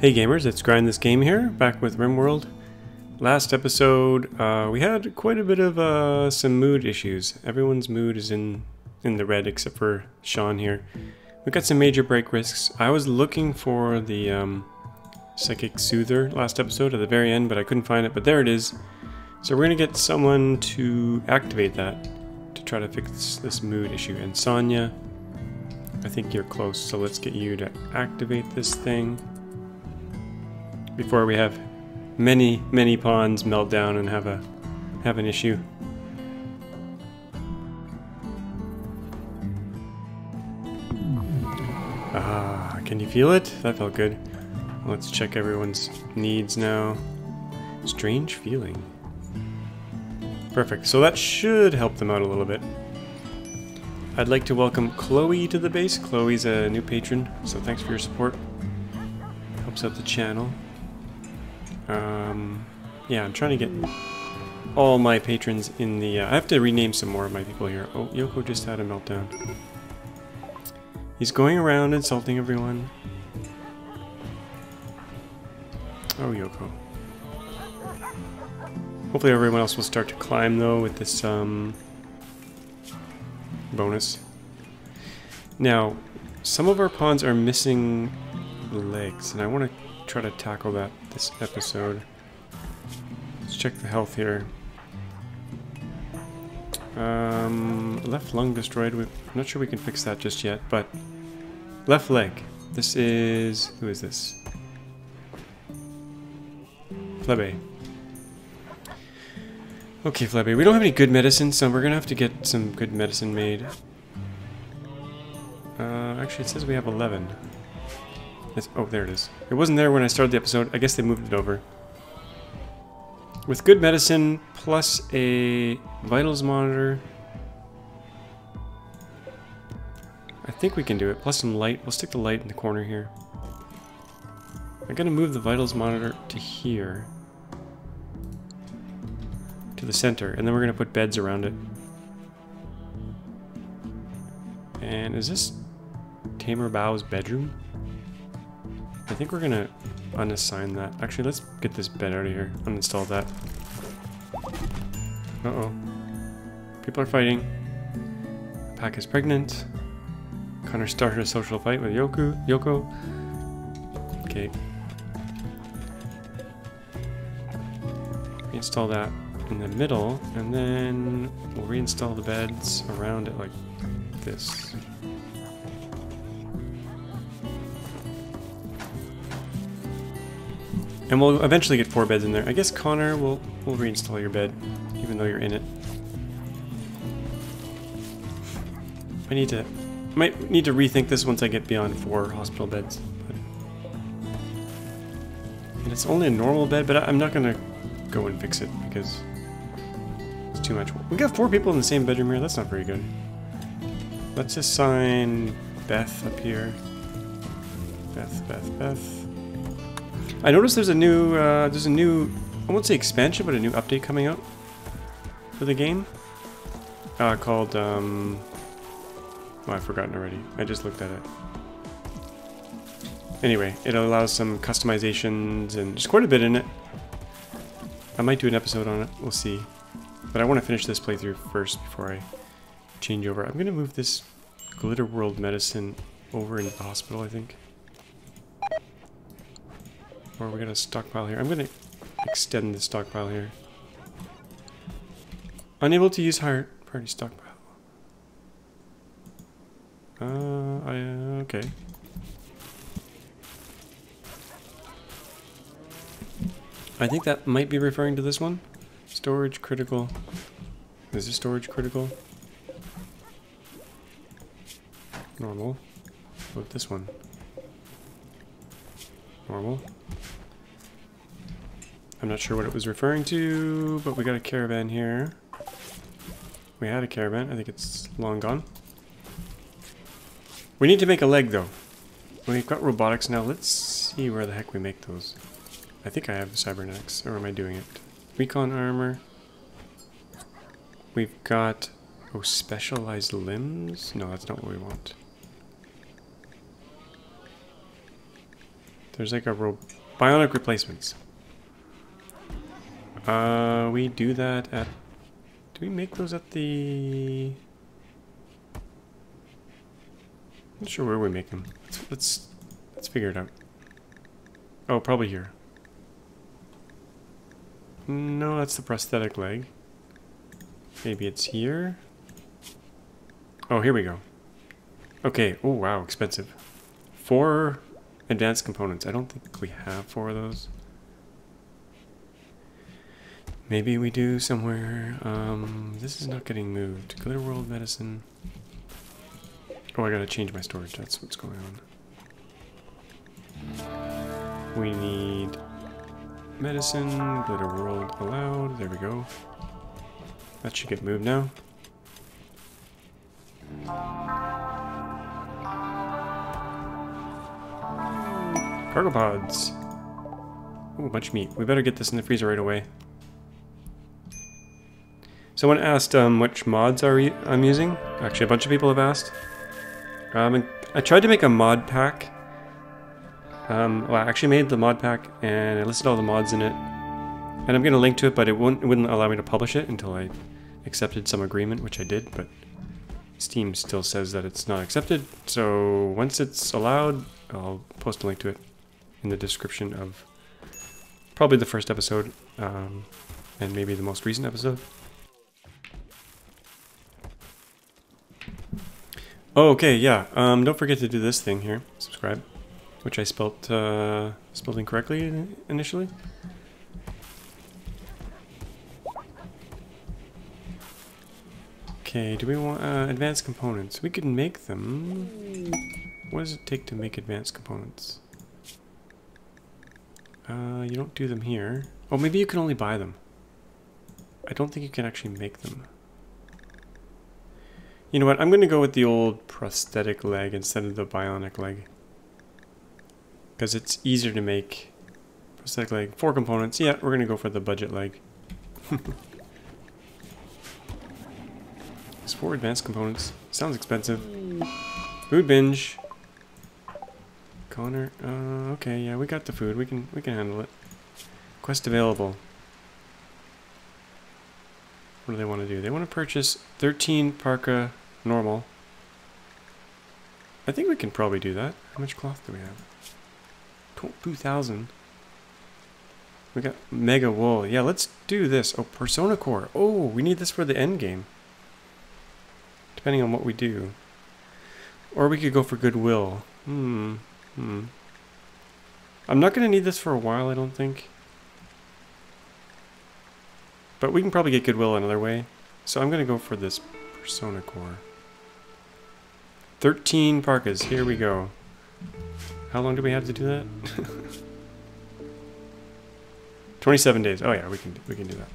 Hey gamers, it's Grind This Game here, back with RimWorld. Last episode, uh, we had quite a bit of uh, some mood issues. Everyone's mood is in, in the red except for Sean here. We got some major break risks. I was looking for the um, Psychic Soother last episode at the very end, but I couldn't find it, but there it is. So we're going to get someone to activate that to try to fix this mood issue. And Sonya, I think you're close, so let's get you to activate this thing before we have many, many pawns melt down and have a have an issue. Ah, can you feel it? That felt good. Let's check everyone's needs now. Strange feeling. Perfect. So that should help them out a little bit. I'd like to welcome Chloe to the base. Chloe's a new patron, so thanks for your support. Helps out the channel. Um, yeah, I'm trying to get all my patrons in the... Uh, I have to rename some more of my people here. Oh, Yoko just had a meltdown. He's going around insulting everyone. Oh, Yoko. Hopefully everyone else will start to climb, though, with this um, bonus. Now, some of our pawns are missing legs, and I want to try to tackle that this episode. Let's check the health here. Um, left lung destroyed. I'm not sure we can fix that just yet, but left leg. This is who is this? Flebe. Okay, Flebe. We don't have any good medicine, so we're gonna have to get some good medicine made. Uh, actually, it says we have 11. It's, oh, there it is. It wasn't there when I started the episode. I guess they moved it over. With good medicine plus a vitals monitor. I think we can do it. Plus some light. We'll stick the light in the corner here. I'm going to move the vitals monitor to here. To the center. And then we're going to put beds around it. And is this Tamer Bow's bedroom? I think we're gonna unassign that. Actually, let's get this bed out of here. Uninstall that. Uh-oh. People are fighting. Pack is pregnant. Connor started a social fight with Yoku. Yoko. Okay. Reinstall that in the middle, and then we'll reinstall the beds around it like this. And we'll eventually get four beds in there. I guess Connor will will reinstall your bed, even though you're in it. I need to might need to rethink this once I get beyond four hospital beds. But, and it's only a normal bed, but I, I'm not gonna go and fix it because it's too much. We got four people in the same bedroom here. That's not very good. Let's assign Beth up here. Beth, Beth, Beth. I noticed there's a new, uh, there's a new, I won't say expansion, but a new update coming out for the game. Uh, called, um, oh, I've forgotten already. I just looked at it. Anyway, it allows some customizations and there's quite a bit in it. I might do an episode on it, we'll see. But I want to finish this playthrough first before I change over. I'm going to move this Glitter World medicine over into the hospital, I think. Or we got a stockpile here. I'm going to extend the stockpile here. Unable to use higher party stockpile. Uh, I, uh, okay. I think that might be referring to this one. Storage critical. Is this storage critical? Normal. What this one? Normal. I'm not sure what it was referring to, but we got a caravan here. We had a caravan. I think it's long gone. We need to make a leg, though. We've got robotics now. Let's see where the heck we make those. I think I have cybernetics, or am I doing it? Recon armor. We've got... Oh, specialized limbs? No, that's not what we want. There's like a bionic replacements. Uh, we do that at... Do we make those at the... Not sure where we make them. Let's, let's, let's figure it out. Oh, probably here. No, that's the prosthetic leg. Maybe it's here? Oh, here we go. Okay. Oh, wow, expensive. Four advanced components. I don't think we have four of those. Maybe we do somewhere. Um, this is not getting moved. Glitter World Medicine. Oh, I gotta change my storage. That's what's going on. We need medicine, glitter world allowed. There we go. That should get moved now. Cargo pods. Oh, a bunch meat. We better get this in the freezer right away. Someone asked um, which mods are I'm using. Actually, a bunch of people have asked. Um, I tried to make a mod pack. Um, well, I actually made the mod pack and I listed all the mods in it. And I'm going to link to it, but it wouldn't, it wouldn't allow me to publish it until I accepted some agreement, which I did, but Steam still says that it's not accepted. So once it's allowed, I'll post a link to it in the description of probably the first episode um, and maybe the most recent episode. Okay, yeah. Um, don't forget to do this thing here. Subscribe. Which I spelt, uh, spelled incorrectly initially. Okay, do we want uh, advanced components? We could make them. What does it take to make advanced components? Uh, you don't do them here. Oh, maybe you can only buy them. I don't think you can actually make them. You know what? I'm going to go with the old prosthetic leg instead of the bionic leg. Because it's easier to make. Prosthetic leg. Four components. Yeah, we're going to go for the budget leg. it's four advanced components. Sounds expensive. Food binge. Connor. Uh, okay, yeah, we got the food. We can we can handle it. Quest available. What do they want to do? They want to purchase 13 parka normal. I think we can probably do that. How much cloth do we have? 2,000. We got mega wool. Yeah, let's do this. Oh, persona core. Oh, we need this for the end game. Depending on what we do. Or we could go for goodwill. Hmm. Hmm. I'm not going to need this for a while, I don't think. But we can probably get goodwill another way. So I'm going to go for this persona core. 13 parkas. Here we go. How long do we have to do that? 27 days. Oh yeah, we can we can do that.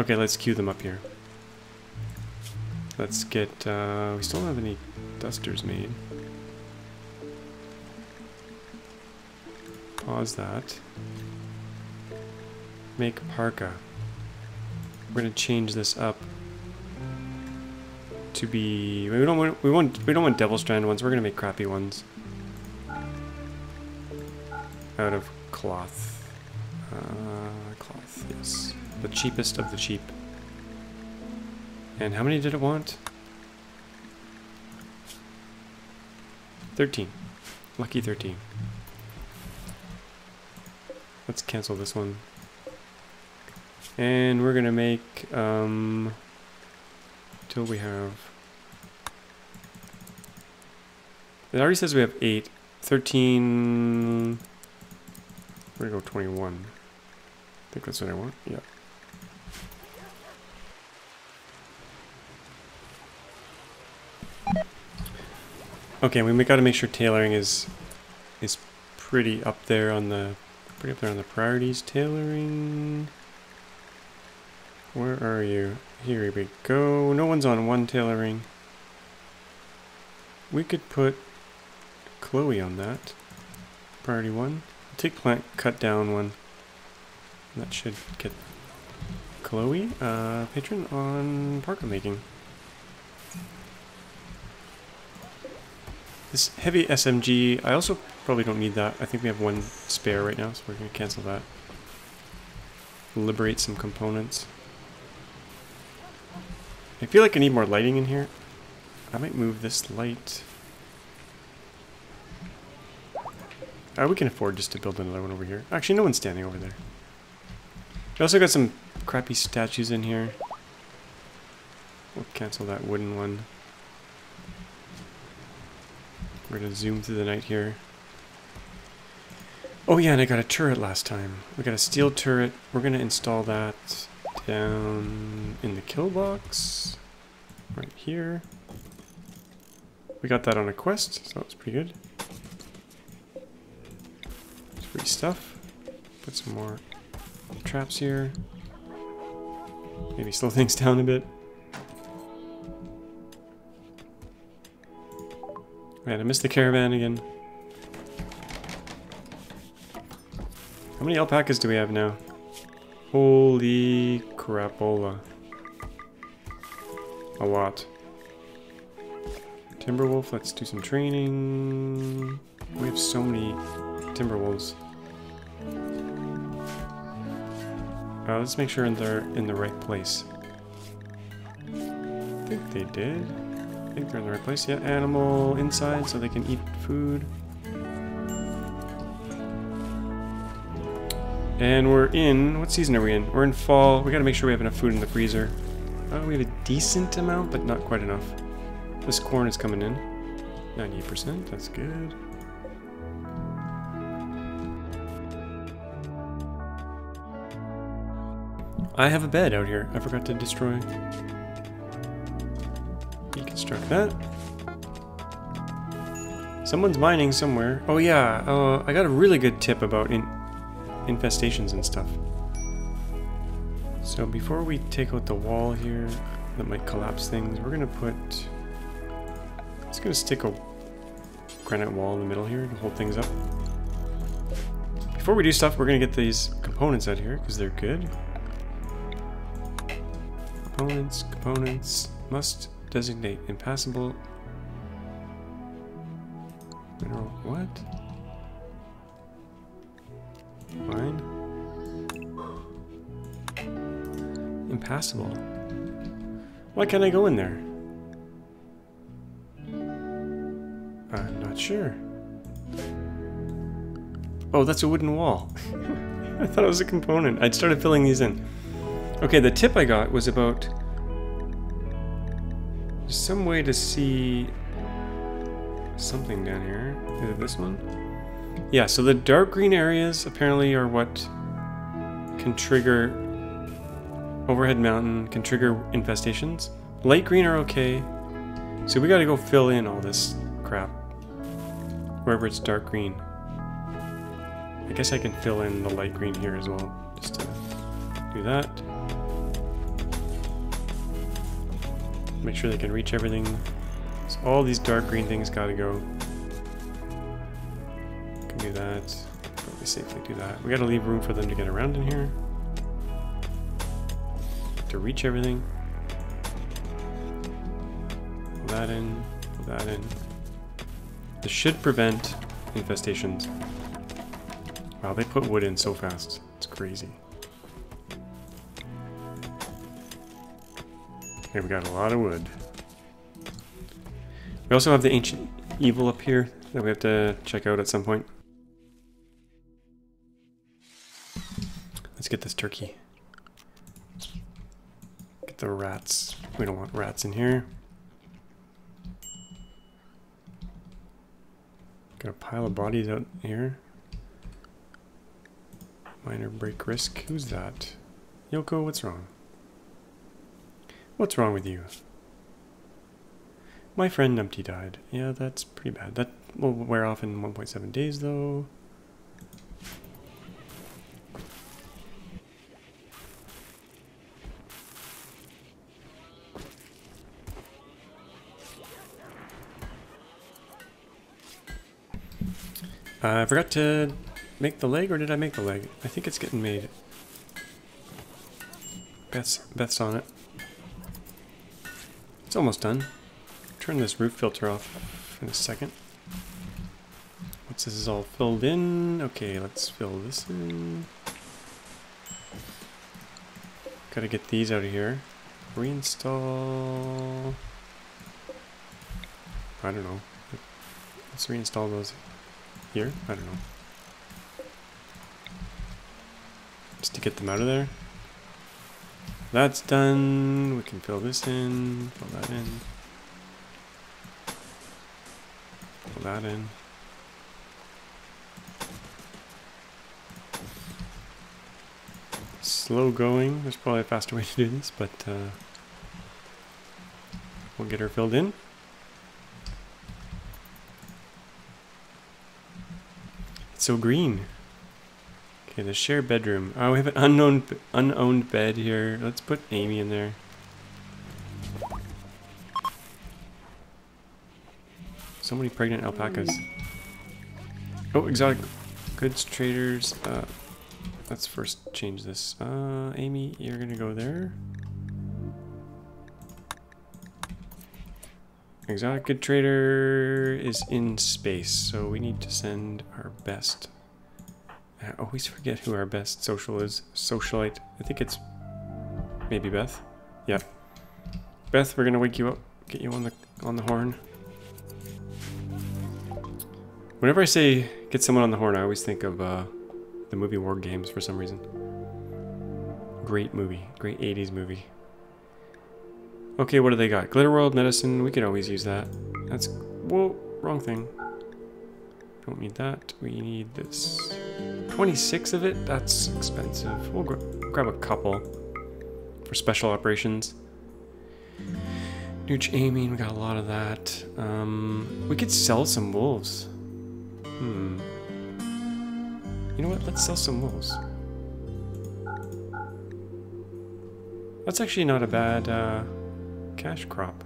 Okay, let's queue them up here. Let's get uh, we still don't have any dusters made. Pause that. Make parka. We're gonna change this up to be. We don't want. We want. We don't want Devil Strand ones. We're gonna make crappy ones out of cloth. Uh, cloth. Yes, the cheapest of the cheap. And how many did it want? Thirteen. Lucky thirteen. Let's cancel this one. And we're gonna make um till we have... It already says we have 8. 13... We're gonna go 21. I think that's what I want. Yeah. Okay, we got to make sure tailoring is is pretty up there on the pretty up there on the priorities. Tailoring. Where are you? Here we go. No one's on one tailoring. We could put Chloe on that. Priority one. take plant cut down one. That should get Chloe, uh, patron on parka making. This heavy SMG, I also Probably don't need that. I think we have one spare right now, so we're going to cancel that. Liberate some components. I feel like I need more lighting in here. I might move this light. Uh, we can afford just to build another one over here. Actually, no one's standing over there. We also got some crappy statues in here. We'll cancel that wooden one. We're gonna zoom through the night here. Oh yeah, and I got a turret last time. We got a steel turret. We're gonna install that down in the kill box. Right here. We got that on a quest, so that's pretty good. It's free stuff. Put some more traps here. Maybe slow things down a bit. Oh, Man, I missed the caravan again. How many alpacas do we have now? Holy crapola. A lot. Timberwolf, let's do some training. We have so many Timberwolves. Uh, let's make sure they're in the right place. I think they did. I think they're in the right place. Yeah, animal inside so they can eat food. And we're in, what season are we in? We're in fall. We gotta make sure we have enough food in the freezer. Uh, we have a decent amount, but not quite enough. This corn is coming in. 98%, that's good. I have a bed out here. I forgot to destroy. Deconstruct that. Someone's mining somewhere. Oh yeah, uh, I got a really good tip about in infestations and stuff. So before we take out the wall here that might collapse things, we're gonna put... It's gonna stick a granite wall in the middle here to hold things up. Before we do stuff, we're gonna get these components out here because they're good. Components, components, must designate impassable mineral, what? Mine? Impassable. Why can't I go in there? I'm not sure. Oh, that's a wooden wall. I thought it was a component. I'd started filling these in. Okay, the tip I got was about some way to see something down here. Is it this one? Yeah, so the dark green areas apparently are what can trigger overhead mountain, can trigger infestations. Light green are okay. So we gotta go fill in all this crap. Wherever it's dark green. I guess I can fill in the light green here as well, just to do that. Make sure they can reach everything. So all these dark green things gotta go. Do that. Probably safely do that. We gotta leave room for them to get around in here. To reach everything. Pull that in. Pull that in. This should prevent infestations. Wow, they put wood in so fast. It's crazy. Okay, we got a lot of wood. We also have the Ancient Evil up here that we have to check out at some point. Let's get this turkey. Get the rats. We don't want rats in here. Got a pile of bodies out here. Minor break risk. Who's that? Yoko, what's wrong? What's wrong with you? My friend Numpty died. Yeah, that's pretty bad. That will wear off in 1.7 days, though. Uh, I forgot to make the leg, or did I make the leg? I think it's getting made. Beth's, Beth's on it. It's almost done. Turn this roof filter off in a second. Once this is all filled in, okay, let's fill this in. Gotta get these out of here. Reinstall. I don't know. Let's reinstall those here. I don't know. Just to get them out of there. That's done. We can fill this in. Fill that in. Fill that in. Slow going. There's probably a faster way to do this, but uh, we'll get her filled in. It's so green. Okay, the shared bedroom. Oh, we have an unknown, unowned bed here. Let's put Amy in there. So many pregnant alpacas. Oh, exotic goods traders. Uh, let's first change this. Uh, Amy, you're gonna go there. Exotic good trader is in space, so we need to send our best. I always forget who our best social is. Socialite. I think it's maybe Beth. Yeah. Beth, we're gonna wake you up, get you on the on the horn. Whenever I say get someone on the horn, I always think of uh, the movie War Games for some reason. Great movie. Great 80s movie. Okay, what do they got? Glitter World, Medicine. We could always use that. That's... Whoa, wrong thing. Don't need that. We need this. 26 of it? That's expensive. We'll grab a couple for special operations. Neutroamine, we got a lot of that. Um, we could sell some wolves. Hmm. You know what? Let's sell some wolves. That's actually not a bad uh, cash crop.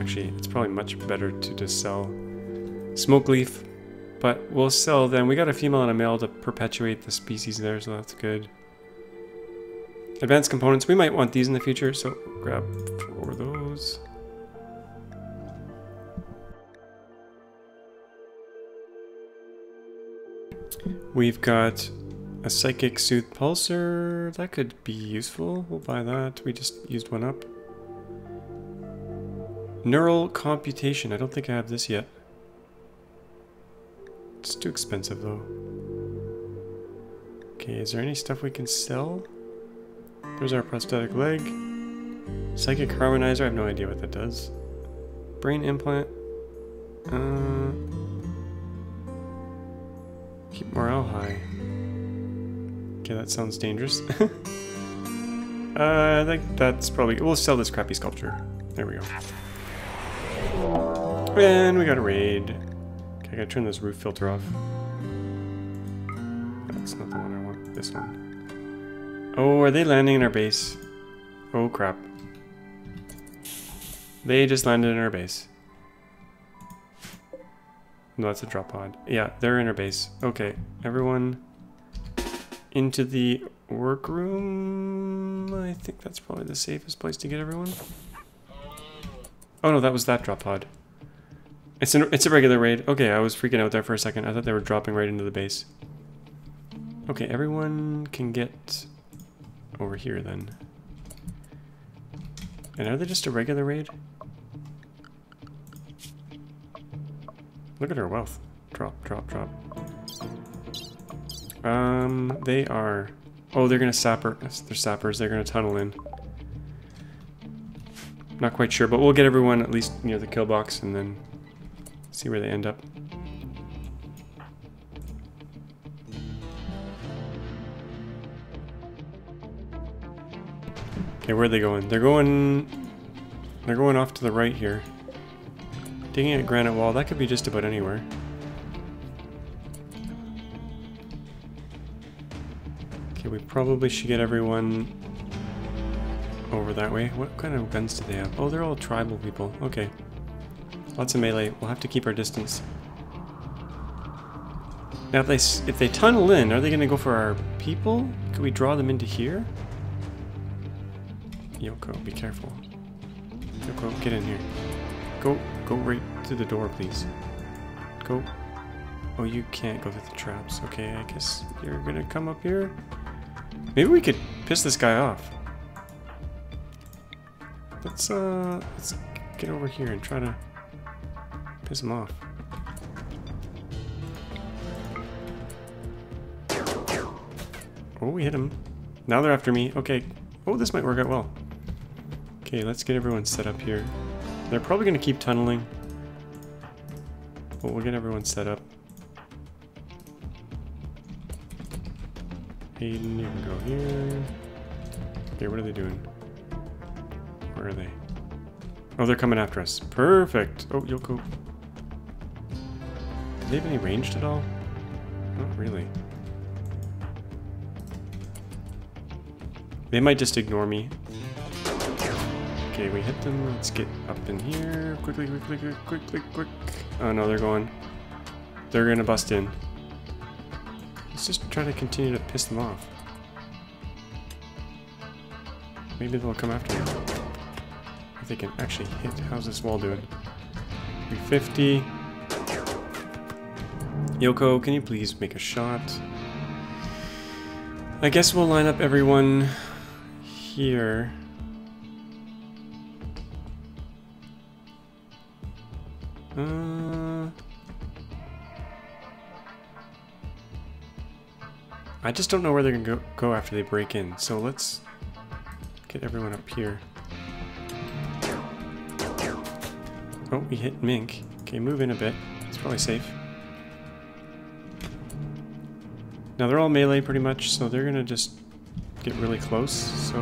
Actually, it's probably much better to just sell smoke leaf, but we'll sell then. We got a female and a male to perpetuate the species there, so that's good. Advanced components, we might want these in the future, so grab four of those. We've got a Psychic Soothe Pulser. That could be useful. We'll buy that. We just used one up. Neural Computation. I don't think I have this yet. It's too expensive though. Okay, is there any stuff we can sell? There's our prosthetic leg. Psychic Harmonizer. I have no idea what that does. Brain implant. Uh, Keep morale high. Okay, that sounds dangerous. uh, I think that's probably... We'll sell this crappy sculpture. There we go. And we got a raid. I gotta turn this roof filter off. That's not the one I want. This one. Oh, are they landing in our base? Oh, crap. They just landed in our base. No, that's a drop pod. Yeah, they're in our base. Okay, everyone into the workroom. I think that's probably the safest place to get everyone. Oh no, that was that drop pod. It's an it's a regular raid. Okay, I was freaking out there for a second. I thought they were dropping right into the base. Okay, everyone can get over here then. And are they just a regular raid? Look at her wealth. Drop, drop, drop. Um, they are... Oh, they're gonna sapper. They're sappers. They're gonna tunnel in. Not quite sure, but we'll get everyone at least near the kill box and then see where they end up. Okay, where are they going? They're going... They're going off to the right here. Digging at granite wall, that could be just about anywhere. Okay, we probably should get everyone over that way. What kind of guns do they have? Oh, they're all tribal people. Okay. Lots of melee. We'll have to keep our distance. Now, if they, if they tunnel in, are they going to go for our people? Could we draw them into here? Yoko, be careful. Yoko, get in here. Go, go right to the door, please. Go. Oh, you can't go through the traps. Okay, I guess you're gonna come up here. Maybe we could piss this guy off. Let's, uh, let's get over here and try to piss him off. Oh, we hit him. Now they're after me. Okay. Oh, this might work out well. Okay, let's get everyone set up here. They're probably going to keep tunneling. But we'll get everyone set up. Hayden, you can go here. Okay, what are they doing? Where are they? Oh, they're coming after us. Perfect. Oh, Yoko. Do they have any ranged at all? Not really. They might just ignore me. Okay, we hit them. Let's get up in here. Quickly, quickly, quick, quickly, quick. Oh no, they're going. They're gonna bust in. Let's just try to continue to piss them off. Maybe they'll come after me. If they can actually hit. How's this wall doing? 350. Yoko, can you please make a shot? I guess we'll line up everyone here. Uh, I just don't know where they're gonna go, go after they break in, so let's get everyone up here. Oh, we hit Mink. Okay, move in a bit. It's probably safe. Now they're all melee pretty much, so they're gonna just get really close, so...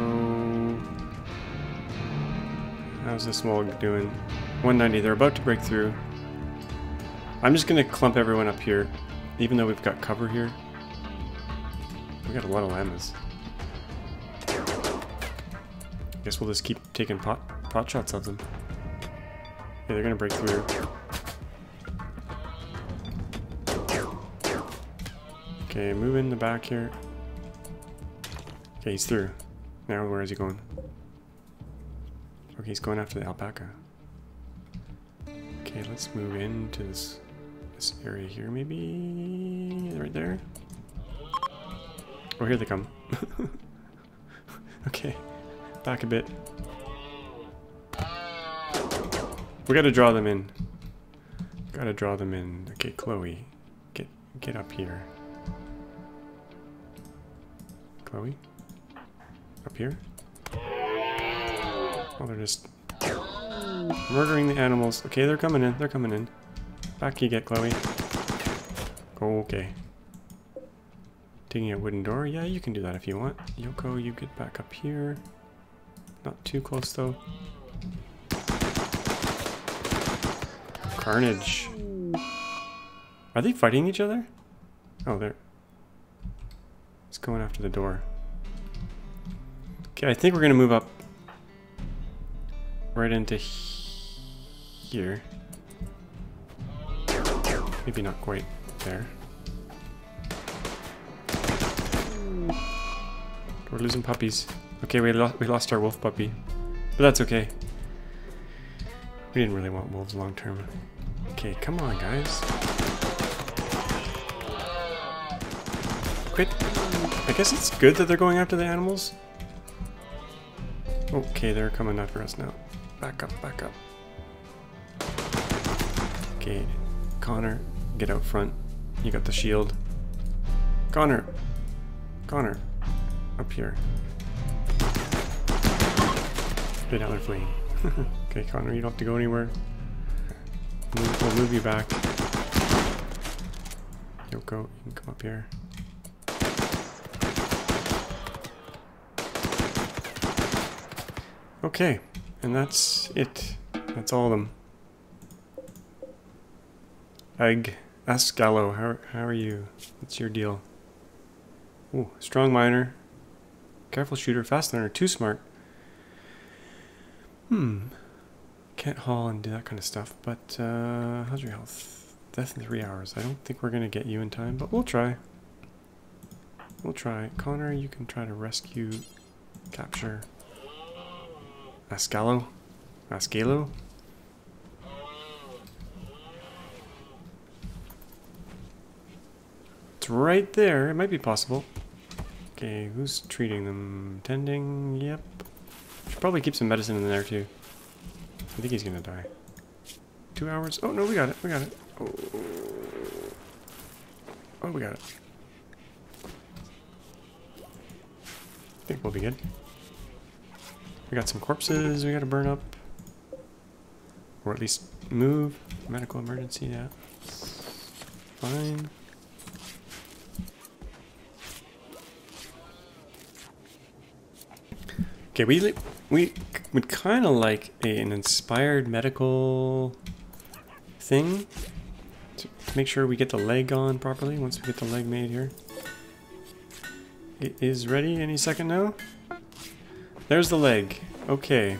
How's this wall doing? 190, they're about to break through. I'm just gonna clump everyone up here, even though we've got cover here. We got a lot of llamas. Guess we'll just keep taking pot, pot shots of them. Yeah, they're gonna break through. Okay, move in the back here. Okay, he's through. Now where is he going? Okay, he's going after the alpaca. Okay, let's move into this this area here, maybe right there. Oh, here they come. okay, back a bit. We gotta draw them in. Gotta draw them in. Okay, Chloe, get get up here. Chloe? Up here? Oh, they're just murdering the animals. Okay, they're coming in. They're coming in. Back you get, Chloe. Okay. Taking a wooden door? Yeah, you can do that if you want. Yoko, you get back up here. Not too close, though. Carnage. Are they fighting each other? Oh, they're... It's going after the door. Okay, I think we're gonna move up right into here. Maybe not quite there. We're losing puppies. Okay, we, lo we lost our wolf puppy. But that's okay. We didn't really want wolves long term. Okay, come on, guys. Quit. I guess it's good that they're going after the animals. Okay, they're coming after us now. Back up, back up. Okay, Connor, get out front. You got the shield. Connor! Connor! Up here. Okay, now they're fleeing. okay, Connor, you don't have to go anywhere. We'll move you back. Yoko, you can come up here. Okay, and that's it. That's all of them. Egg. Ascallo, how, how are you? What's your deal? Ooh, strong miner. Careful shooter, fast learner, too smart. Hmm. Can't haul and do that kind of stuff, but uh, how's your health? Death in three hours. I don't think we're going to get you in time, but we'll try. We'll try. Connor, you can try to rescue, capture Ascallo? Ascalo? It's right there. It might be possible. Okay, who's treating them? Tending? Yep. Should probably keep some medicine in there too. I think he's gonna die. Two hours? Oh no, we got it. We got it. Oh, oh we got it. I think we'll be good. We got some corpses we gotta burn up. Or at least move. Medical emergency, yeah. Fine. Okay, we we would kind of like a, an inspired medical thing to make sure we get the leg on properly once we get the leg made here. It is ready any second now. There's the leg. Okay.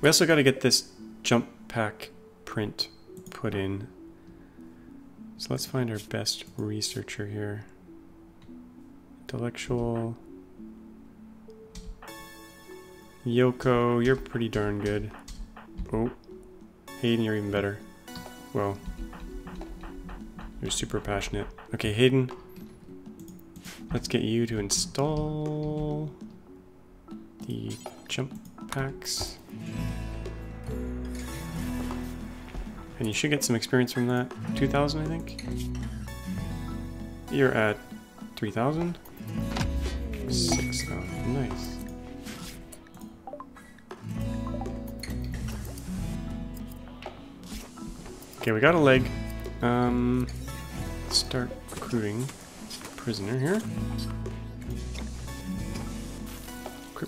We also got to get this jump pack print put in. So let's find our best researcher here. Intellectual. Yoko, you're pretty darn good. Oh. Hayden, you're even better. Well. You're super passionate. Okay, Hayden. Let's get you to install the jump packs. And you should get some experience from that. 2,000, I think? You're at 3,000? 6,000. Nice. Okay, we got a leg. Um, start recruiting prisoner here.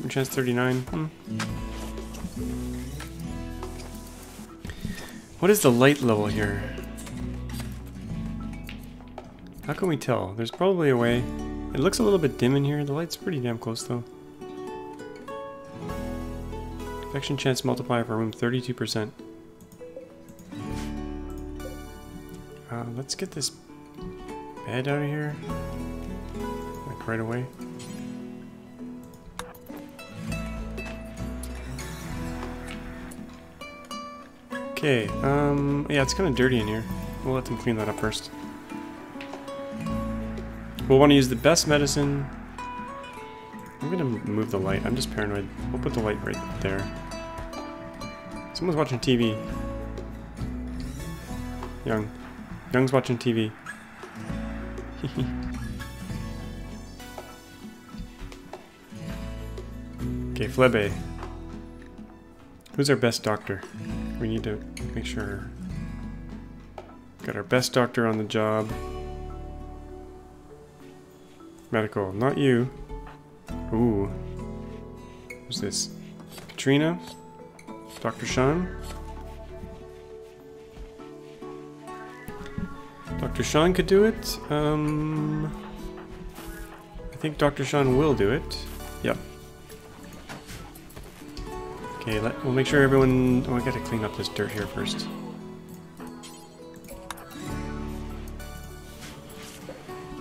Chance 39. Hmm. What is the light level here? How can we tell? There's probably a way. It looks a little bit dim in here. The light's pretty damn close though. Infection chance multiplier for room 32%. Uh, let's get this bed out of here. Like right away. Okay, um, yeah, it's kind of dirty in here. We'll let them clean that up first. We'll want to use the best medicine. I'm gonna move the light. I'm just paranoid. We'll put the light right there. Someone's watching TV. Young. Young's watching TV. okay, Flebe. Who's our best doctor? We need to make sure. Got our best doctor on the job. Medical, not you. Ooh. Who's this? Katrina? Dr. Sean? Dr. Sean could do it. Um, I think Dr. Sean will do it. Yep. Okay, let, we'll make sure everyone... Oh, I gotta clean up this dirt here first.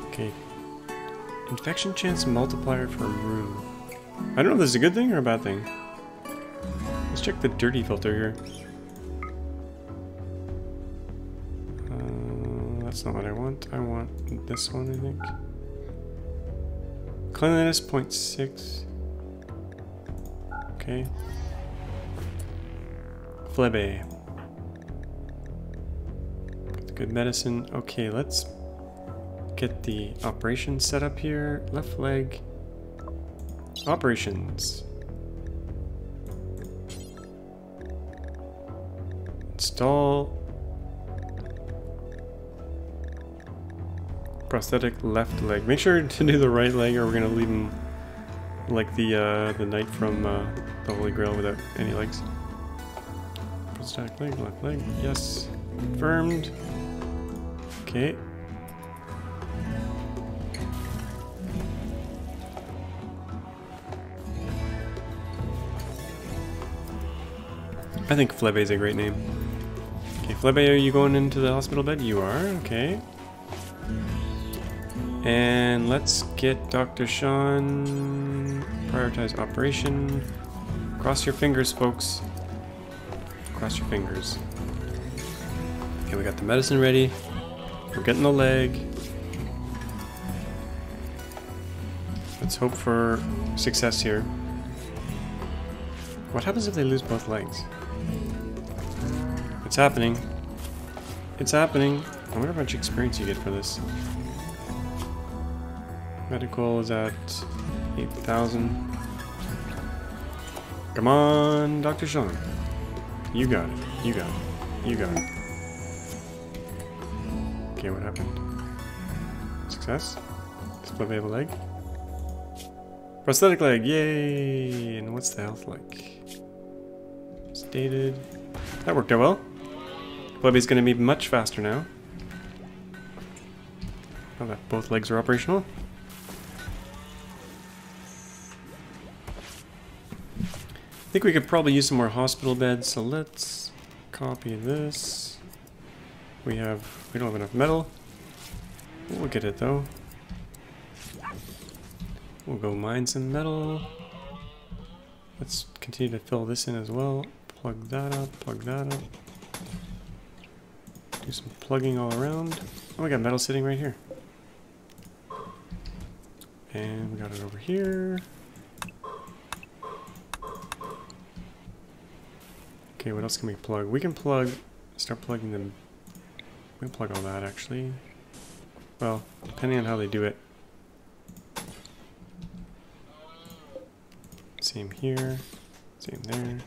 Okay. Infection chance multiplier for room. I don't know if this is a good thing or a bad thing. Let's check the dirty filter here. Uh, that's not what I want. I want this one, I think. Cleanliness 0.6. Okay. Flebe. Good medicine. Okay, let's get the operation set up here. Left leg. Operations. Install prosthetic left leg. Make sure to do the right leg or we're gonna leave him like the uh, the knight from uh, the Holy Grail without any legs. Stack leg, left leg. Yes. Confirmed. Okay. I think Flebe is a great name. Okay, Flebe, are you going into the hospital bed? You are, okay. And let's get Dr. Sean. Prioritize operation. Cross your fingers, folks. Cross your fingers. Okay, we got the medicine ready. We're getting the leg. Let's hope for success here. What happens if they lose both legs? It's happening. It's happening. I wonder how much experience you get for this. Medical is at 8,000. Come on, Dr. Sean. You got it. You got it. You got it. Okay, what happened? Success? Split a leg? Prosthetic leg, yay! And what's the health like? Stated. That worked out well. Flebe's gonna be much faster now. Now that both legs are operational. Think we could probably use some more hospital beds, so let's copy this. We have, we don't have enough metal. We'll get it though. We'll go mine some metal. Let's continue to fill this in as well. Plug that up, plug that up. Do some plugging all around. Oh, we got metal sitting right here. And we got it over here. Okay, what else can we plug? We can plug, start plugging them. We can plug all that actually. Well, depending on how they do it. Same here, same there.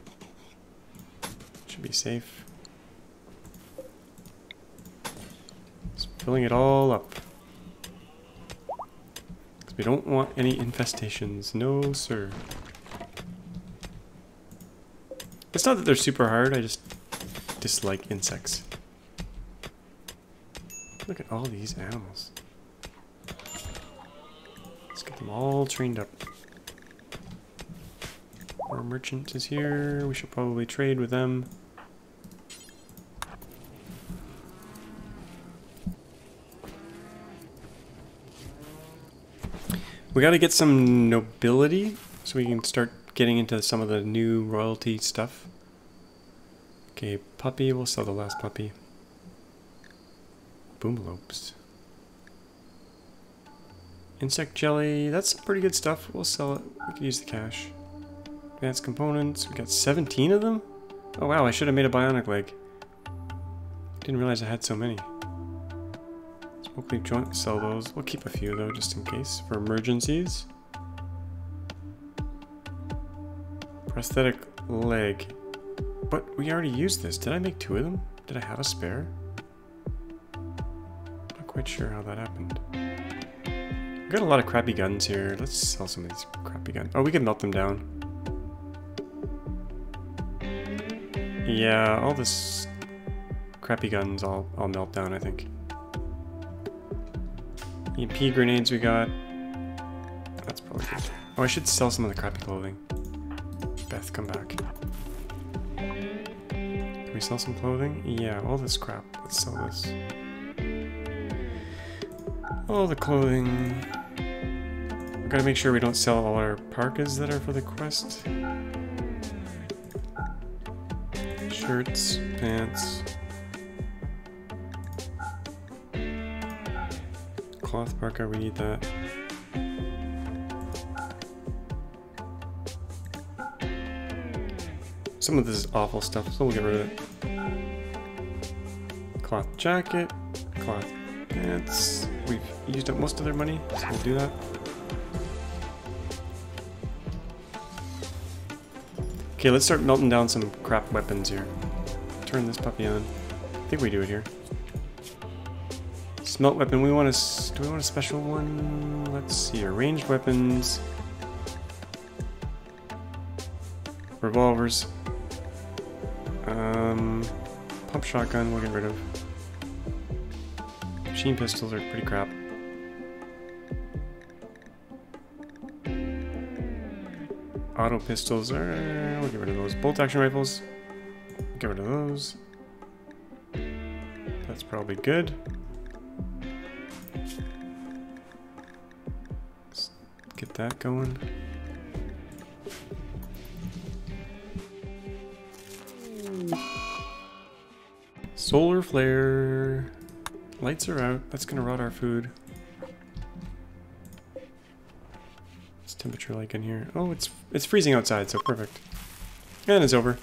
Should be safe. Just filling it all up. Because we don't want any infestations. No, sir. It's not that they're super hard, I just dislike insects. Look at all these animals. Let's get them all trained up. Our merchant is here. We should probably trade with them. We gotta get some nobility so we can start getting into some of the new royalty stuff. Okay, puppy, we'll sell the last puppy. Boomalopes. Insect jelly, that's pretty good stuff. We'll sell it. We can use the cash. Advanced components, we got 17 of them? Oh wow, I should have made a bionic leg. Didn't realize I had so many. Smoke leaf joint, sell those. We'll keep a few though, just in case, for emergencies. Prosthetic leg. But we already used this. Did I make two of them? Did I have a spare? Not quite sure how that happened. We got a lot of crappy guns here. Let's sell some of these crappy guns. Oh, we can melt them down. Yeah, all this crappy guns I'll, I'll melt down, I think. EMP grenades we got. That's probably good. Oh, I should sell some of the crappy clothing. Beth, come back. Can we sell some clothing? Yeah, all this crap. Let's sell this. All the clothing. We gotta make sure we don't sell all our parkas that are for the quest. Shirts, pants. Cloth parka, we need that. Some of this is awful stuff, so we'll get rid of it. Cloth jacket, cloth pants. We've used up most of their money, so we'll do that. Okay, let's start melting down some crap weapons here. Turn this puppy on. I think we do it here. Smelt weapon, we want a, do we want a special one? Let's see, ranged weapons. Revolvers. Shotgun, we'll get rid of. Machine pistols are pretty crap. Auto pistols are, we'll get rid of those. Bolt action rifles, get rid of those. That's probably good. Let's get that going. Solar flare. Lights are out. That's gonna rot our food. What's temperature like in here? Oh, it's it's freezing outside, so perfect. And it's over.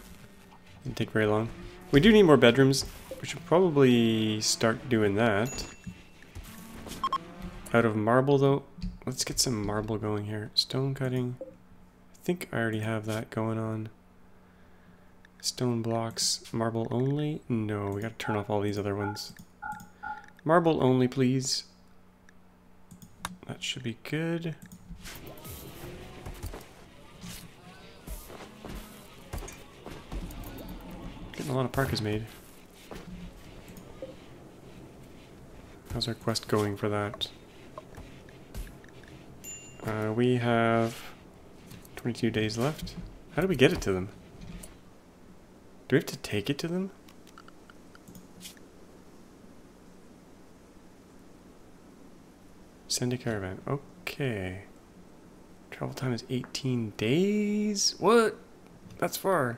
Didn't take very long. We do need more bedrooms. We should probably start doing that. Out of marble, though. Let's get some marble going here. Stone cutting. I think I already have that going on. Stone blocks. Marble only? No, we gotta turn off all these other ones. Marble only, please. That should be good. Getting a lot of parkas made. How's our quest going for that? Uh, we have 22 days left. How do we get it to them? Do we have to take it to them? Send a caravan. Okay. Travel time is 18 days? What? That's far.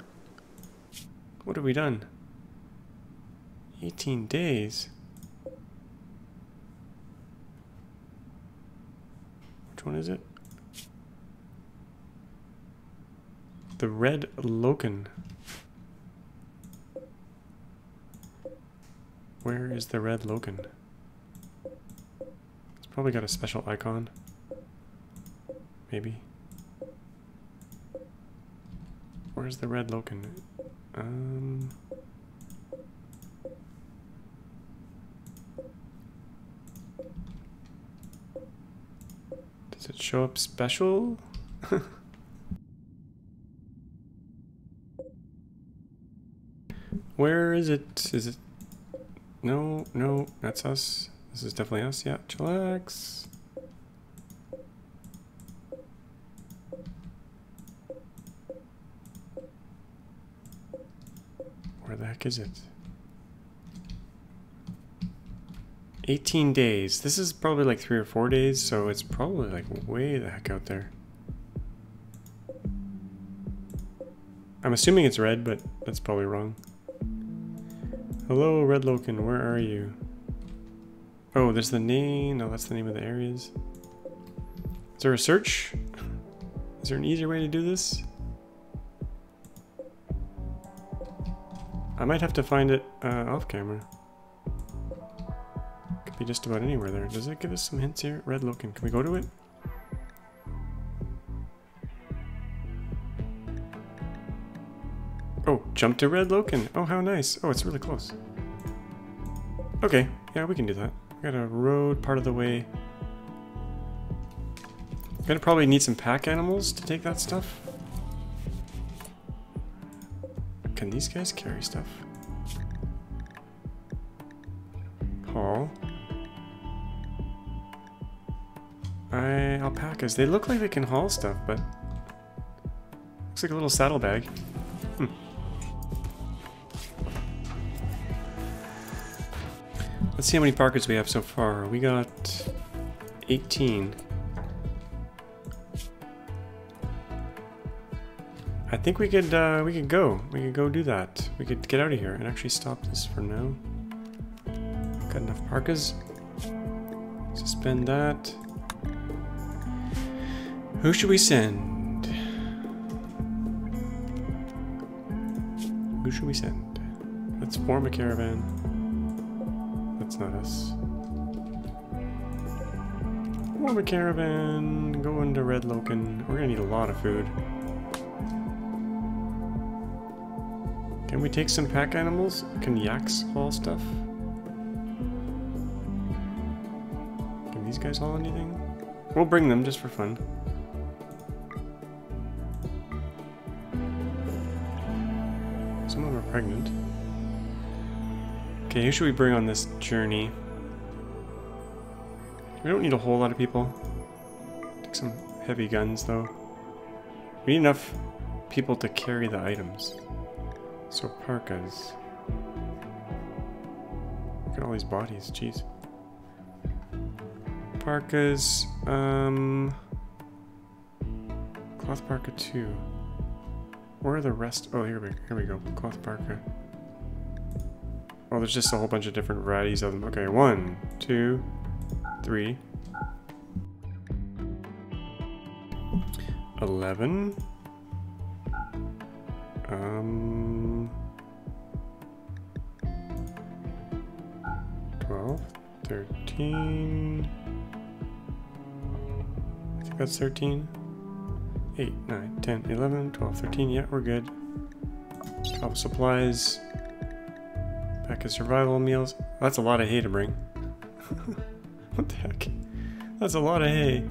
What have we done? 18 days? Which one is it? The Red Loken. Where is the Red Logan? It's probably got a special icon. Maybe. Where's the Red Logan? Um... Does it show up special? Where is it? Is it... No, no, that's us. This is definitely us, yeah. Chillax. Where the heck is it? 18 days. This is probably like three or four days, so it's probably like way the heck out there. I'm assuming it's red, but that's probably wrong. Hello, Red Loken, where are you? Oh, there's the name. No, that's the name of the areas. Is there a search? Is there an easier way to do this? I might have to find it uh, off camera. Could be just about anywhere there. Does it give us some hints here? Red Loken. Can we go to it? Jump to Red Loken. Oh, how nice. Oh, it's really close. Okay, yeah, we can do that. We got a road part of the way. Gonna probably need some pack animals to take that stuff. Can these guys carry stuff? Haul. I alpacas. They look like they can haul stuff, but looks like a little saddlebag. Let's see how many parkas we have so far. We got 18. I think we could uh, we could go. We could go do that. We could get out of here and actually stop this for now. Got enough parkas. Suspend that. Who should we send? Who should we send? Let's form a caravan. That's not us. Form a caravan. going to Red Loken. We're gonna need a lot of food. Can we take some pack animals? Can yaks haul stuff? Can these guys haul anything? We'll bring them just for fun. Some of them are pregnant. Okay, who should we bring on this journey? We don't need a whole lot of people. Take some heavy guns though. We need enough people to carry the items. So parkas. Look at all these bodies, jeez. Parkas, um... Cloth parka 2. Where are the rest? Oh, here we, here we go. Cloth parka. Oh, there's just a whole bunch of different varieties of them. Okay, one, two, three. 11. Um, 12, 13. I think that's 13. 8, 9, 10, 11, 12, 13. Yeah, we're good. Travel supplies. Pack of survival meals. That's a lot of hay to bring. what the heck? That's a lot of hay.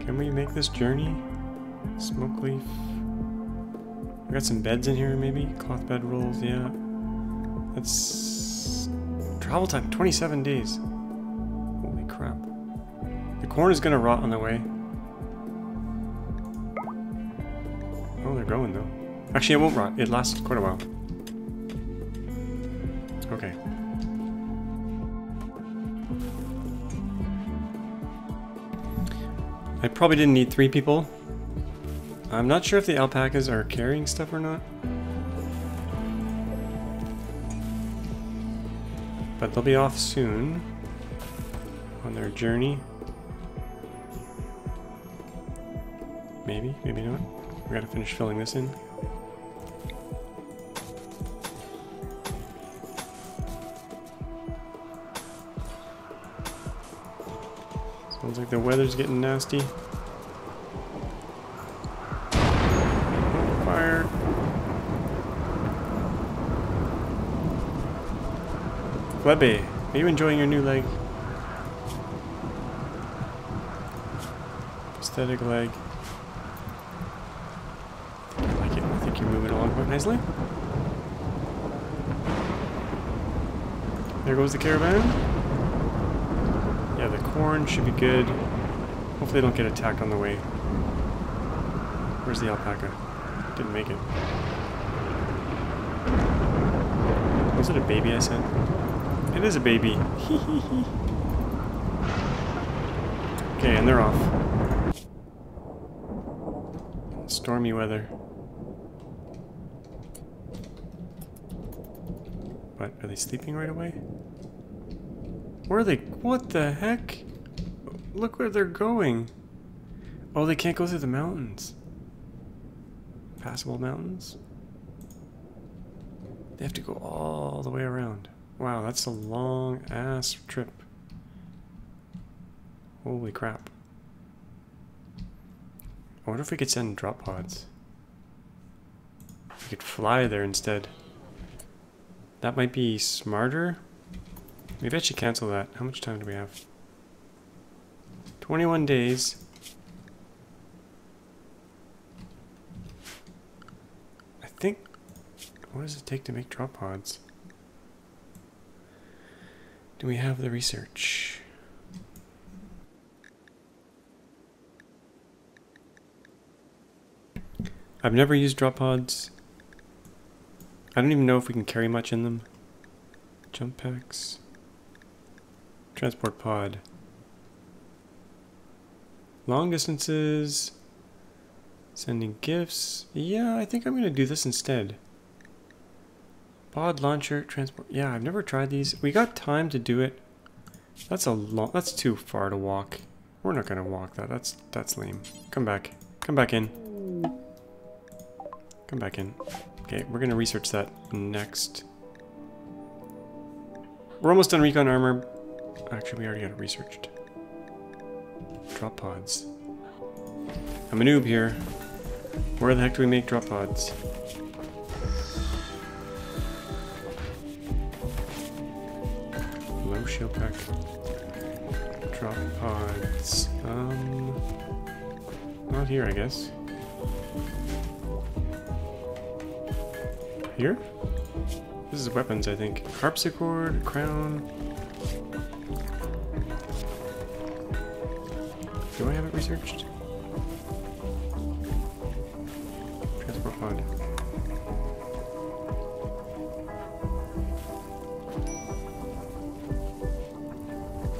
Can we make this journey? Smoke leaf. We got some beds in here, maybe? Cloth bed rolls, yeah. That's... Travel time, 27 days. Holy crap. The corn is gonna rot on the way. Oh, they're going though. Actually, it won't rot. It lasts quite a while. Okay. I probably didn't need three people. I'm not sure if the alpacas are carrying stuff or not. But they'll be off soon on their journey. Maybe, maybe not. We gotta finish filling this in. Like the weather's getting nasty. Fire. Flebe, are you enjoying your new leg? Prosthetic leg. I like it. I think you're moving along quite nicely. There goes the caravan. Corn should be good. Hopefully they don't get attacked on the way. Where's the alpaca? Didn't make it. Was it a baby I sent? It is a baby. okay, and they're off. Stormy weather. What, are they sleeping right away? Where are they? What the heck? Look where they're going. Oh, they can't go through the mountains. Passable mountains? They have to go all the way around. Wow, that's a long ass trip. Holy crap. I wonder if we could send drop pods. If We could fly there instead. That might be smarter. Maybe I should cancel that. How much time do we have? 21 days. I think... What does it take to make drop pods? Do we have the research? I've never used drop pods. I don't even know if we can carry much in them. Jump packs. Transport pod. Long distances. Sending gifts. Yeah, I think I'm going to do this instead. Pod launcher, transport. Yeah, I've never tried these. We got time to do it. That's a long. That's too far to walk. We're not gonna walk that. That's that's lame. Come back. Come back in. Come back in. Okay, we're gonna research that next. We're almost done recon armor. Actually, we already got it researched. Drop pods. I'm a noob here. Where the heck do we make drop pods? Low shield pack. Drop pods. Um, not here, I guess. Here? This is weapons, I think. Harpsichord, crown. Do I have it researched? Transport pod.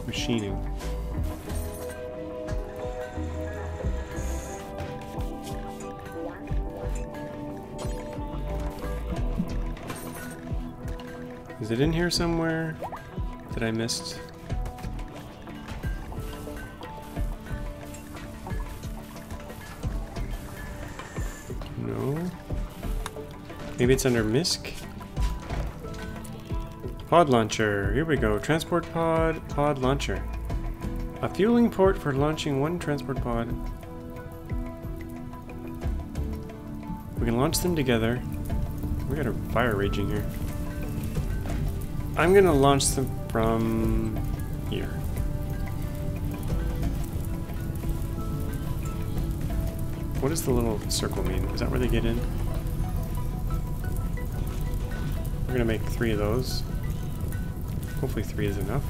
Machining. Is it in here somewhere that I missed? Maybe it's under MISC? Pod launcher. Here we go. Transport pod, pod launcher. A fueling port for launching one transport pod. We can launch them together. We got a fire raging here. I'm gonna launch them from here. What does the little circle mean? Is that where they get in? Three of those. Hopefully three is enough.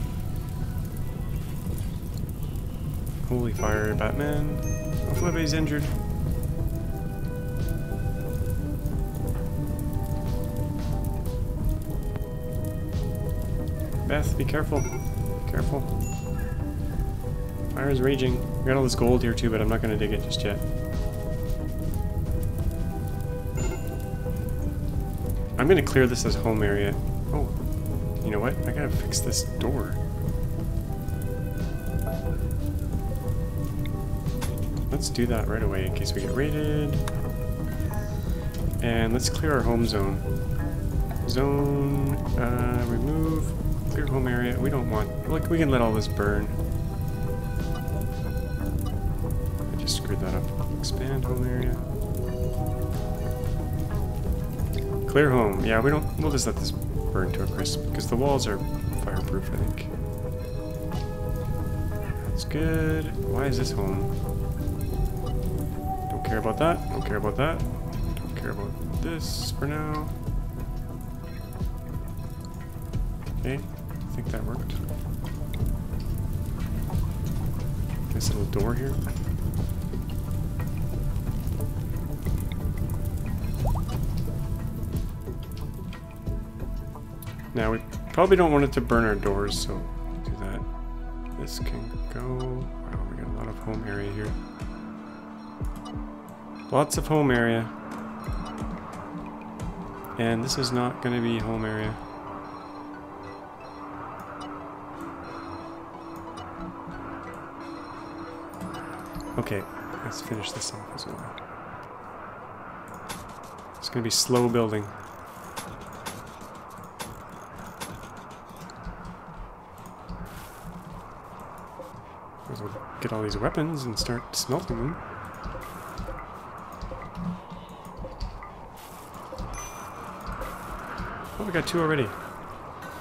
Holy fire, Batman. Hopefully nobody's injured. Beth, be careful. Be Careful. Fire is raging. We got all this gold here too, but I'm not going to dig it just yet. I'm to clear this as home area. Oh, you know what? I gotta fix this door. Let's do that right away in case we get raided. And let's clear our home zone. Zone, uh, remove, clear home area. We don't want, like, we can let all this burn. I just screwed that up. Expand home area. Clear home. Yeah, we don't, we'll just let this burn to a crisp because the walls are fireproof, I think. That's good. Why is this home? Don't care about that. Don't care about that. Don't care about this for now. Okay, I think that worked. Nice little door here. Probably don't want it to burn our doors, so do that. This can go. Wow, we got a lot of home area here. Lots of home area. And this is not going to be home area. Okay, let's finish this off as well. It's going to be slow building. We'll get all these weapons and start smelting them. Oh, we got two already.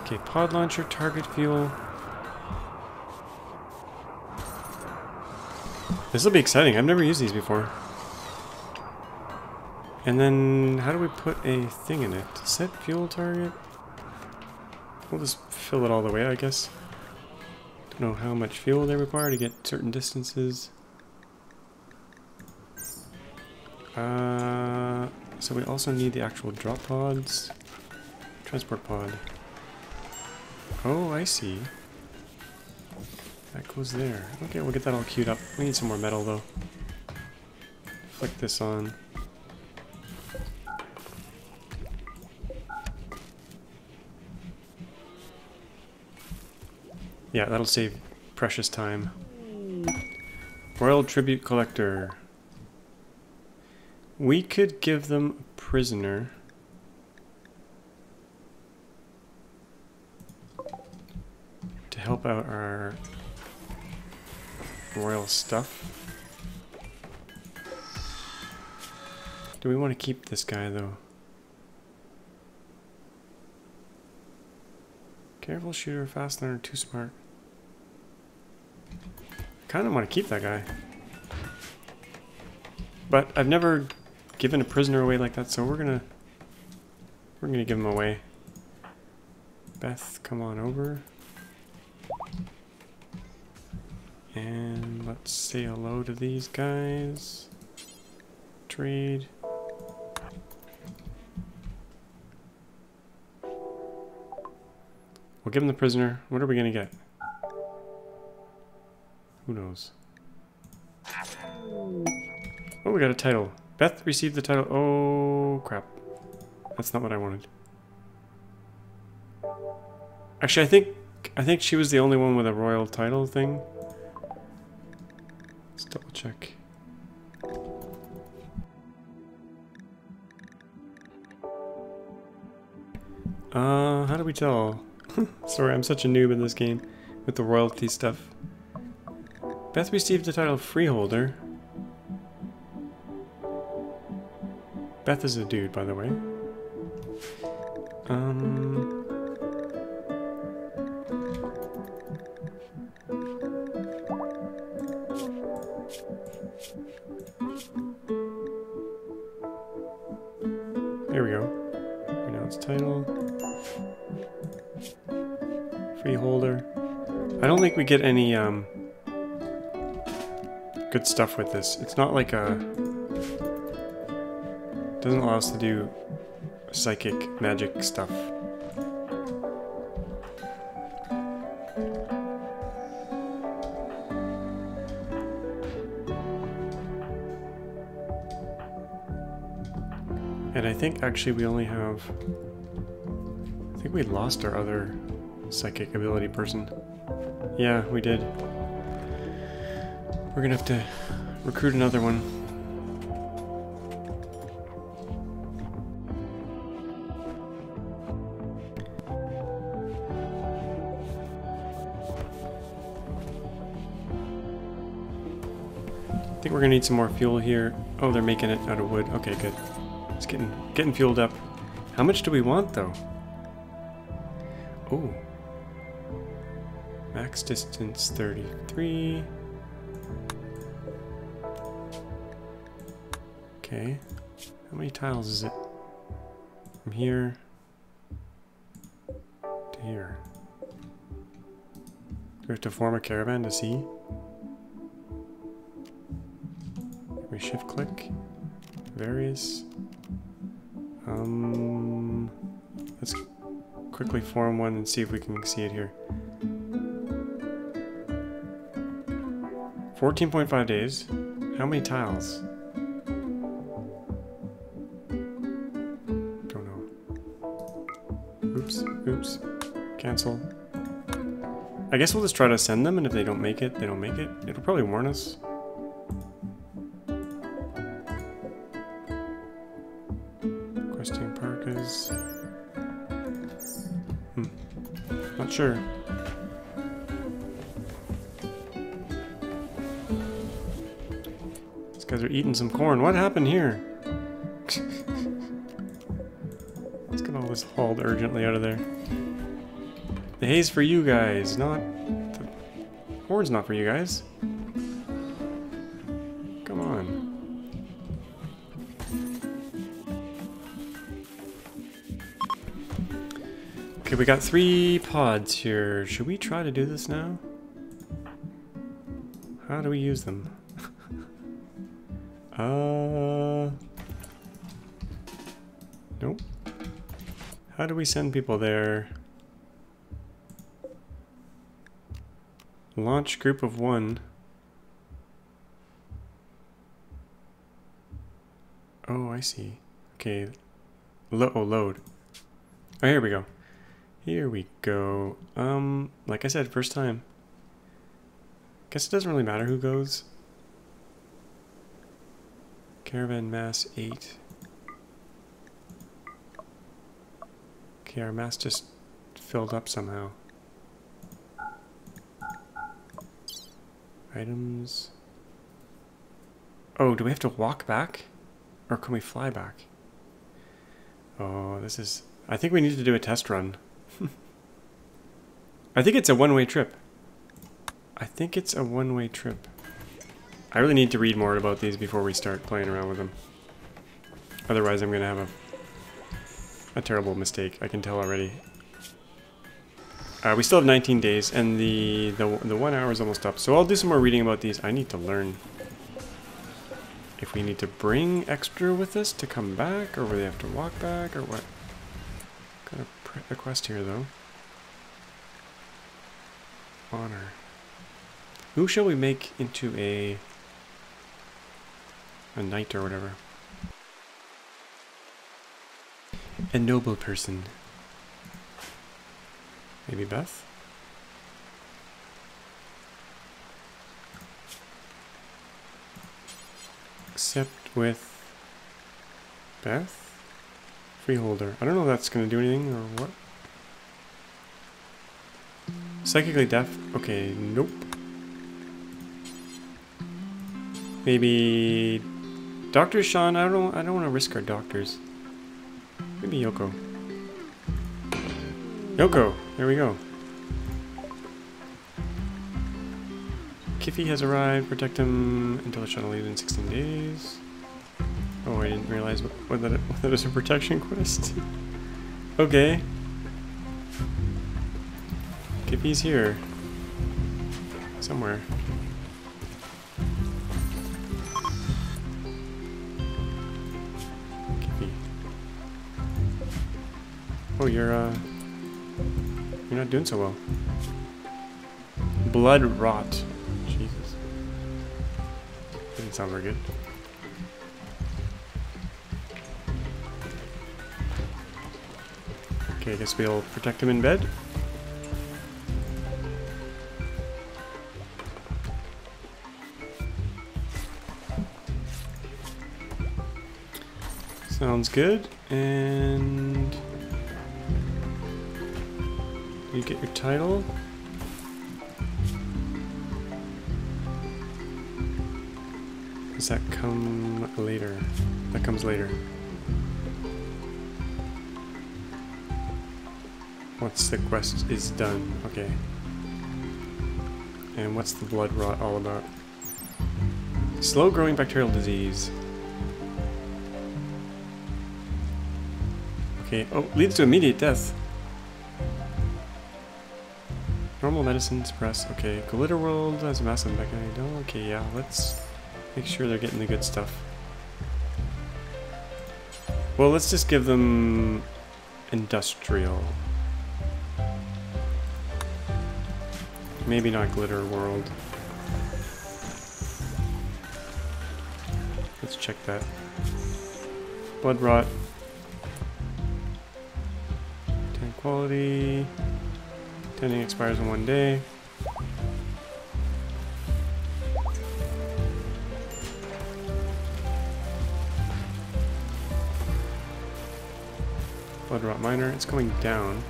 Okay, pod launcher, target fuel. This will be exciting. I've never used these before. And then, how do we put a thing in it? Set fuel target? We'll just fill it all the way, I guess. Know how much fuel they require to get certain distances. Uh, so we also need the actual drop pods. Transport pod. Oh, I see. That goes there. Okay, we'll get that all queued up. We need some more metal, though. Flick this on. Yeah, that'll save precious time. Royal Tribute Collector. We could give them a prisoner. To help out our royal stuff. Do we want to keep this guy though? Careful shooter, fast learner, too smart. Kind of want to keep that guy. But I've never given a prisoner away like that, so we're gonna we're gonna give him away. Beth, come on over. And let's say hello to these guys. Trade. We'll give him the prisoner. What are we to get? Who knows? Oh, we got a title. Beth received the title. Oh, crap. That's not what I wanted. Actually, I think I think she was the only one with a royal title thing. Let's double check. Uh, how do we tell? Sorry, I'm such a noob in this game with the royalty stuff. Beth received the title freeholder. Beth is a dude, by the way. Um... There we go. Renounce title. Freeholder. I don't think we get any um, good stuff with this. It's not like a... doesn't allow us to do psychic magic stuff. And I think actually we only have... I think we lost our other psychic ability person. Yeah, we did. We're gonna have to recruit another one. I think we're gonna need some more fuel here. Oh, they're making it out of wood. Okay, good. It's getting getting fueled up. How much do we want though? Oh. Max distance 33. Many tiles is it? From here to here. Do we have to form a caravan to see? We shift click. Various. Um, let's quickly form one and see if we can see it here. 14.5 days. How many tiles? Oops. Cancel. I guess we'll just try to send them, and if they don't make it, they don't make it. It'll probably warn us. Questing parkas. Hmm. Not sure. These guys are eating some corn. What happened here? Hauled urgently out of there. The hay's for you guys, not... The corn's not for you guys. Come on. Okay, we got three pods here. Should we try to do this now? How do we use them? uh... How do we send people there? Launch group of one. Oh, I see. Okay. Lo oh, load. Oh, here we go. Here we go. Um, like I said, first time. Guess it doesn't really matter who goes. Caravan mass 8. Okay, our mass just filled up somehow. Items. Oh, do we have to walk back? Or can we fly back? Oh, this is... I think we need to do a test run. I think it's a one-way trip. I think it's a one-way trip. I really need to read more about these before we start playing around with them. Otherwise I'm going to have a, a terrible mistake. I can tell already. Uh, we still have 19 days, and the, the, the one hour is almost up. So I'll do some more reading about these. I need to learn if we need to bring extra with us to come back, or whether they have to walk back, or what. Got a, a quest here, though. Honor. Who shall we make into a a knight or whatever? A noble person. Maybe Beth? Except with Beth? Freeholder. I don't know if that's going to do anything or what. Psychically deaf? Okay, nope. Maybe Dr. Sean, I don't I don't want to risk our doctors. Maybe Yoko. Yoko, there we go. Kiffy has arrived. Protect him until the shuttle leaves in 16 days. Oh, I didn't realize what, what that, what that is a protection quest. okay. Kiffy's here. Somewhere. Oh, you're, uh... You're not doing so well. Blood rot. Jesus. Doesn't sound very good. Okay, I guess we'll protect him in bed. Sounds good. And get your title. Does that come later? That comes later. Once the quest is done. Okay. And what's the blood rot all about? Slow growing bacterial disease. Okay. Oh, leads to immediate death. Suppress. Okay. Glitter World has a massive mechanism. Oh, okay, yeah. Let's make sure they're getting the good stuff. Well, let's just give them industrial. Maybe not Glitter World. Let's check that. Blood Rot. Ten quality. Tending expires in one day. Blood Rot Minor, it's going down.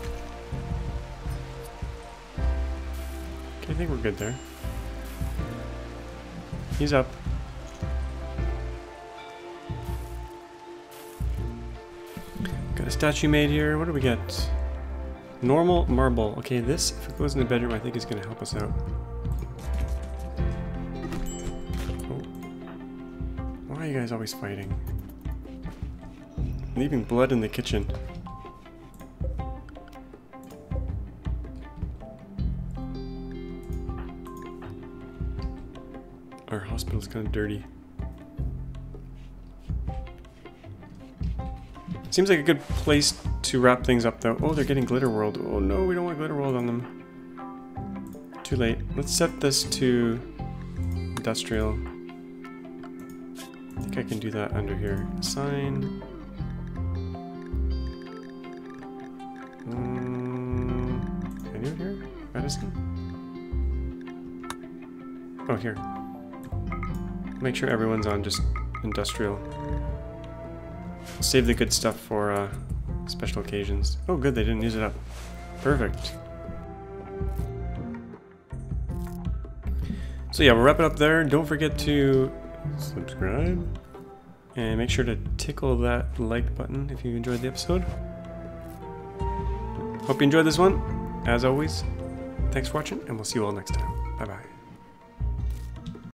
Okay, I think we're good there. He's up. Got a statue made here. What do we get? Normal marble. Okay, this, if it goes in the bedroom, I think is going to help us out. Oh. Why are you guys always fighting? Leaving blood in the kitchen. Our hospital's kind of dirty. Seems like a good place to wrap things up though. Oh, they're getting Glitter World. Oh no, we don't want Glitter World on them. Too late. Let's set this to industrial. I think I can do that under here. Assign. Mm, can I do it here? Medicine? Oh, here. Make sure everyone's on just industrial. Save the good stuff for uh, special occasions. Oh good, they didn't use it up. Perfect. So yeah, we'll wrap it up there. Don't forget to subscribe and make sure to tickle that like button if you enjoyed the episode. Hope you enjoyed this one. As always, thanks for watching and we'll see you all next time. Bye bye.